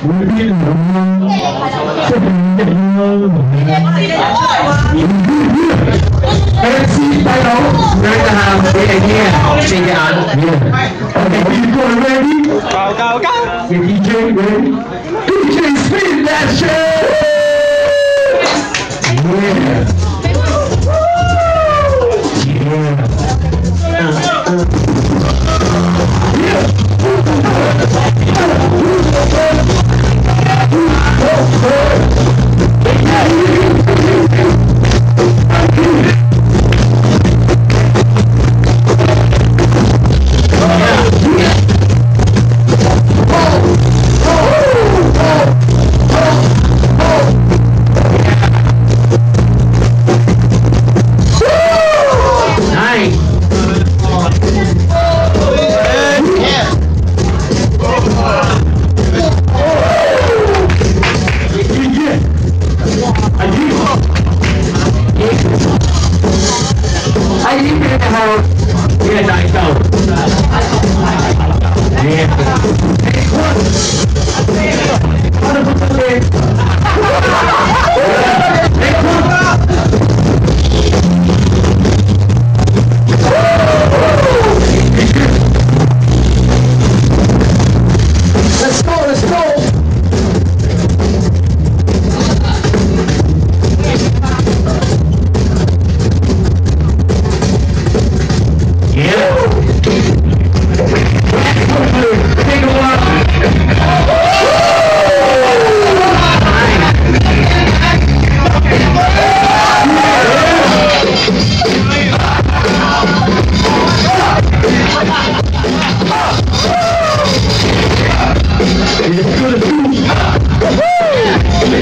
Repeat MC title. We're gonna have the idea. Take it on. Yeah. Okay, people ready? Go, go, go! Your DJ ready? DJ spin that shit! Yeah.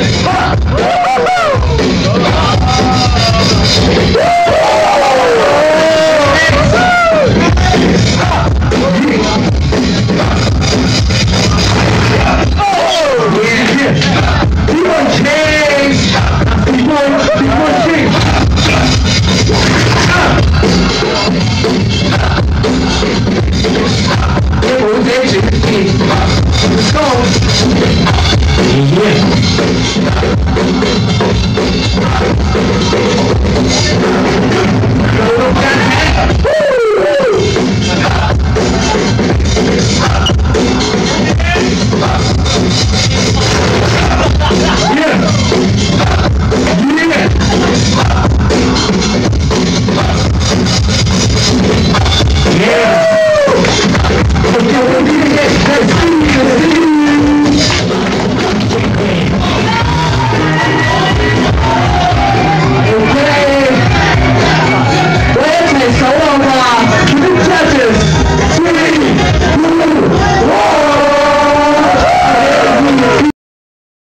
Fuck!